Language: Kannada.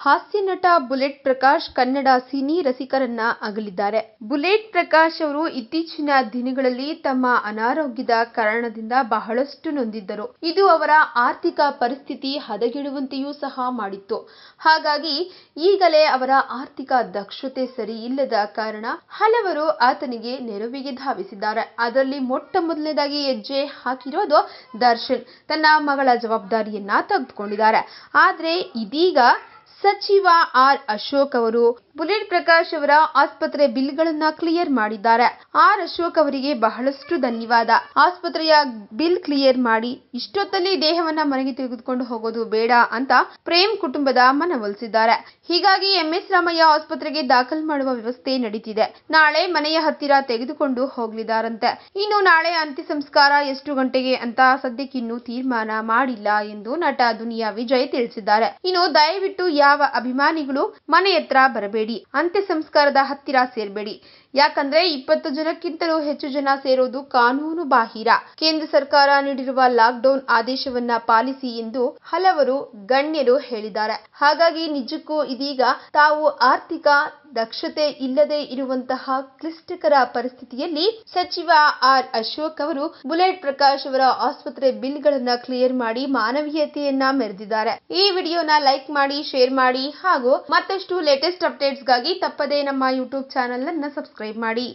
ಹಾಸ್ಯ ನಟ ಬುಲೆಟ್ ಪ್ರಕಾಶ್ ಕನ್ನಡ ಸಿನಿ ರಸಿಕರನ್ನ ಅಗಲಿದ್ದಾರೆ. ಬುಲೆಟ್ ಪ್ರಕಾಶ್ ಅವರು ಇತ್ತೀಚಿನ ದಿನಗಳಲ್ಲಿ ತಮ್ಮ ಅನಾರೋಗ್ಯದ ಕಾರಣದಿಂದ ಬಹಳಷ್ಟು ನೊಂದಿದ್ದರು. ಇದು ಅವರ ಆರ್ಥಿಕ ಪರಿಸ್ಥಿತಿ ಹದಗೆಡುವಂತೆಯೂ ಸಹ ಮಾಡಿತ್ತು. ಹಾಗಾಗಿ ಈಗಲೇ ಅವರ ಆರ್ಥಿಕ ದಕ್ಷತೆ ಸರಿ ಇಲ್ಲದ ಕಾರಣ ಹಲವರು ಆತನಿಗೆ ನೆರವಿಗೆ ಧಾವಿಸಿದ್ದಾರೆ. ಅದರಲ್ಲಿ ಮೊಟ್ಟ ಮೊದಲನೇದಾಗಿ ಹೆಜ್ಜೆ ಹಾಕಿರೋದು ದರ್ಶನ್. ತನ್ನ ಮಗಳ ಜವಾಬ್ದಾರಿಯನ್ನ ತೆಗೆದುಕೊಂಡಿದ್ದಾರೆ. ಆದರೆ ಇದೀಗ ಸಚಿವ ಆರ್ ಅಶೋಕ್ ಅವರು ಬುಲೆಟ್ ಪ್ರಕಾಶ್ ಅವರ ಆಸ್ಪತ್ರೆ ಬಿಲ್ಗಳನ್ನ ಕ್ಲಿಯರ್ ಮಾಡಿದ್ದಾರೆ. ಆರ್ ಅಶೋಕ್ ಅವರಿಗೆ ಬಹಳಷ್ಟು ಧನ್ಯವಾದ. ಆಸ್ಪತ್ರೆಯ ಬಿಲ್ ಕ್ಲಿಯರ್ ಮಾಡಿ ಇಷ್ಟೊತ್ತಲ್ಲಿ ದೇಹವನ್ನ ಮನೆಗೆ ತೆಗೆದುಕೊಂಡು ಹೋಗೋದು ಬೇಡ ಅಂತ ಪ್ರೇಮ್ ಕುಟುಂಬದ ಮನವೊಲಿಸಿದ್ದಾರೆ. ಹೀಗಾಗಿ ಎಂಎಸ್ ರಾಮಯ್ಯ ಆಸ್ಪತ್ರೆಗೆ ದಾಖಲು ಮಾಡುವ ವ್ಯವಸ್ಥೆ ನಡೀತಿದೆ. ನಾಳೆ ಮನೆಯ ಹತ್ತಿರ ತೆಗೆದುಕೊಂಡು ಹೋಗ್ಲಿದ್ದಾರಂತೆ. ಇನ್ನು ನಾಳೆ ಅಂತ್ಯ ಸಂಸ್ಕಾರ ಎಷ್ಟು ಗಂಟೆಗೆ ಅಂತ ಸದ್ಯಕ್ಕಿನ್ನೂ ತೀರ್ಮಾನ ಮಾಡಿಲ್ಲ ಎಂದು ನಟ ದುನಿಯಾ ವಿಜಯ್ ತಿಳಿಸಿದ್ದಾರೆ. ಇನ್ನು ದಯವಿಟ್ಟು ಯಾವ ಅಭಿಮಾನಿಗಳು ಮನೆ ಹತ್ರ ಬರಬೇಡಿ, ಅಂತ್ಯ ಸಂಸ್ಕಾರದ ಹತ್ತಿರ ಸೇರಬೇಡಿ. ಯಾಕಂದ್ರೆ ಇಪ್ಪತ್ತು ಜನಕ್ಕಿಂತಲೂ ಹೆಚ್ಚು ಜನ ಸೇರೋದು ಕಾನೂನು ಬಾಹಿರ. ಕೇಂದ್ರ ಸರ್ಕಾರ ನೀಡಿರುವ ಲಾಕ್ಡೌನ್ ಆದೇಶವನ್ನ ಪಾಲಿಸಿ ಎಂದು ಹಲವರು ಗಣ್ಯರು ಹೇಳಿದ್ದಾರೆ. ಹಾಗಾಗಿ ನಿಜಕ್ಕೂ ಇದೀಗ ತಾವು ಆರ್ಥಿಕ ದಕ್ಷತೆ ಇಲ್ಲದೆ ಇರುವಂತಹ ಕ್ಲಿಷ್ಟಕರ ಪರಿಸ್ಥಿತಿಯಲ್ಲಿ ಸಚಿವ ಆರ್ ಅಶೋಕ್ ಅವರು ಬುಲೆಟ್ ಪ್ರಕಾಶ್ ಅವರ ಆಸ್ಪತ್ರೆ ಬಿಲ್ಗಳನ್ನ ಕ್ಲಿಯರ್ ಮಾಡಿ ಮಾನವೀಯತೆಯನ್ನ ಮೆರೆದಿದ್ದಾರೆ. ಈ ವಿಡಿಯೋನ ಲೈಕ್ ಮಾಡಿ, ಶೇರ್ ಮಾಡಿ ಹಾಗೂ ಮತ್ತಷ್ಟು ಲೇಟೆಸ್ಟ್ ಅಪ್ಡೇಟ್ಸ್ಗಾಗಿ ತಪ್ಪದೇ ನಮ್ಮ ಯೂಟ್ಯೂಬ್ ಚಾನೆಲ್ ಅನ್ನ ಸಬ್ಸ್ಕ್ರೈಬ್ ಮಾಡಿ.